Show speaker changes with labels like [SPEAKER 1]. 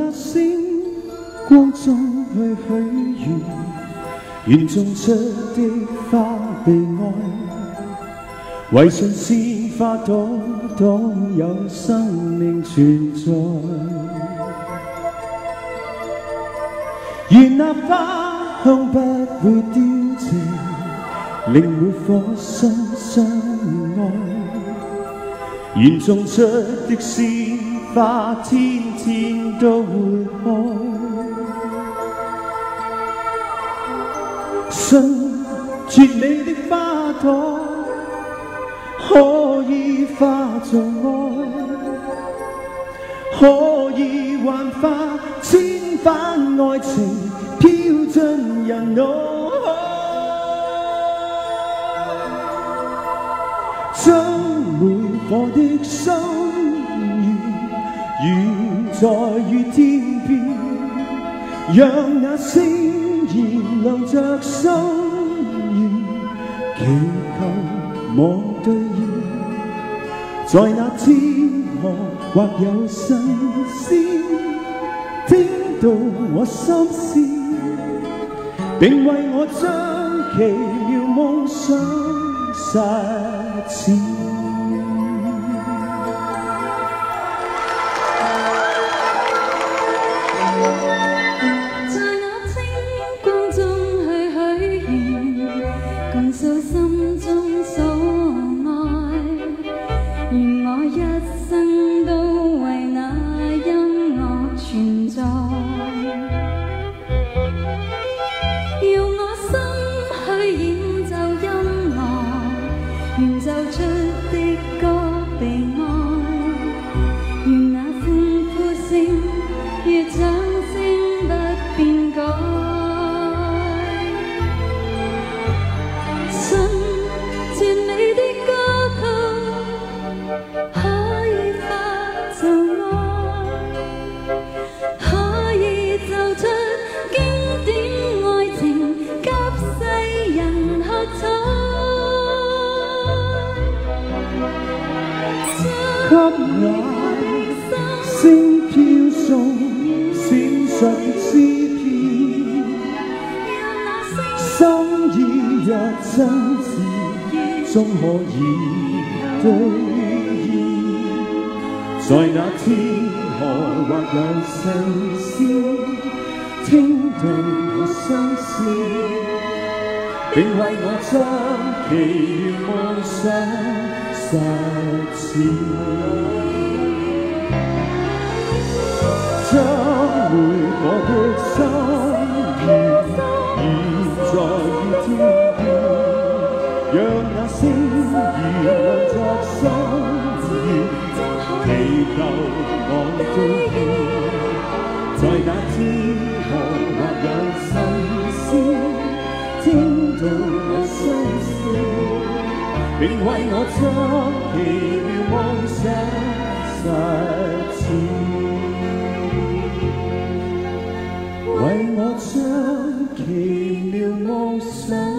[SPEAKER 1] 那星光中去许愿，愿种出的花被爱，为信鲜花朵朵有生命存在。愿那花香不会凋谢，令每颗心相爱。愿种出的鲜花天天都会开。信绝美的花朵可以化作爱，可以幻化千番爱情飘进人海。将每颗的心愿悬在于天边，让那星燃亮着心愿，祈求望兑现。在那天河或有神仙，听到我心事，并为我将奇妙梦想实践。
[SPEAKER 2] 相知终可以
[SPEAKER 1] 兑现在那天何妨让盛事听到我声线并为我将其妙梦想实现到我中意，在那之后或有心思，听到我心思，并为我将奇妙梦想实现，为我将奇妙梦想。